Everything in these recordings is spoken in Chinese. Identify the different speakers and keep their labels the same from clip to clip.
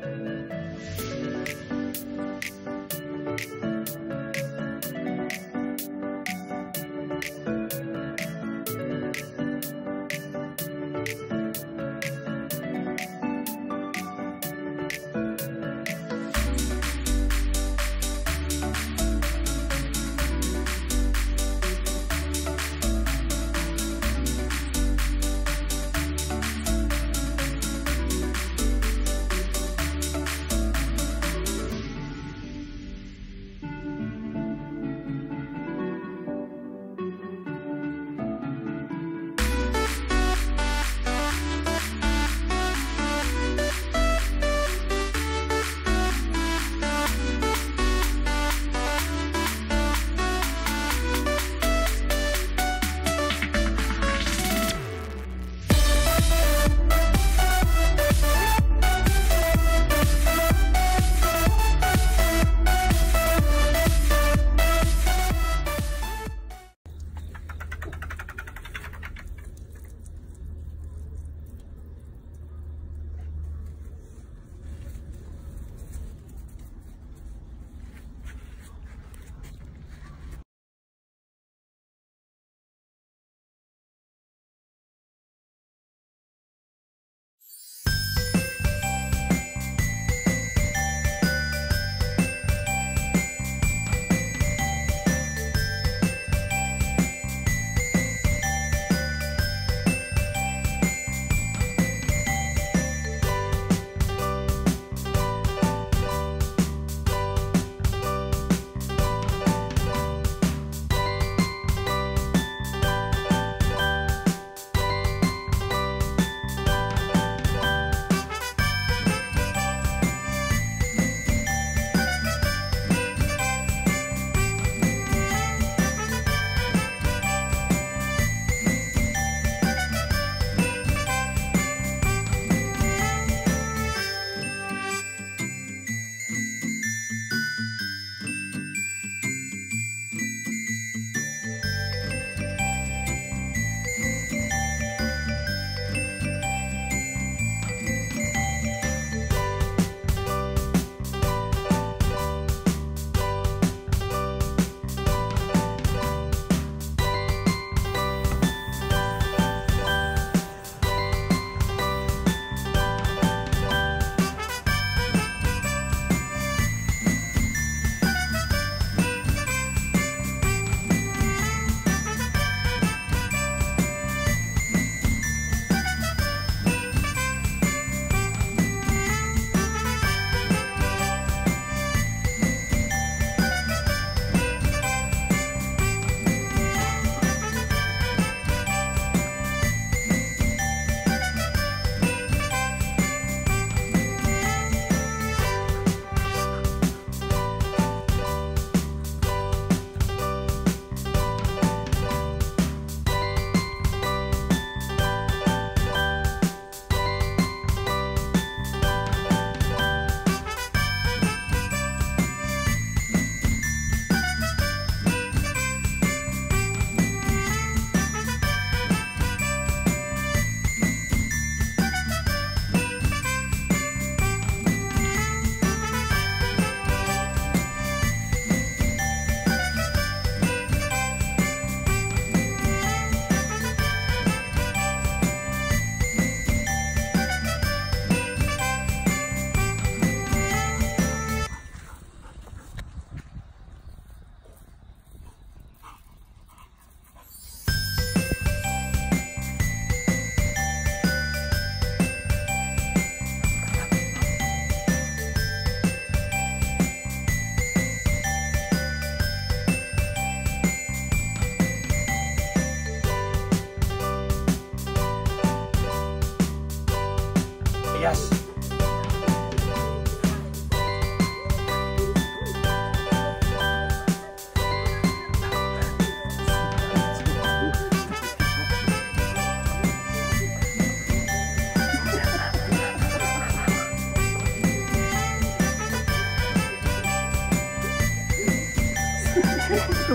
Speaker 1: thank you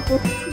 Speaker 2: 哦。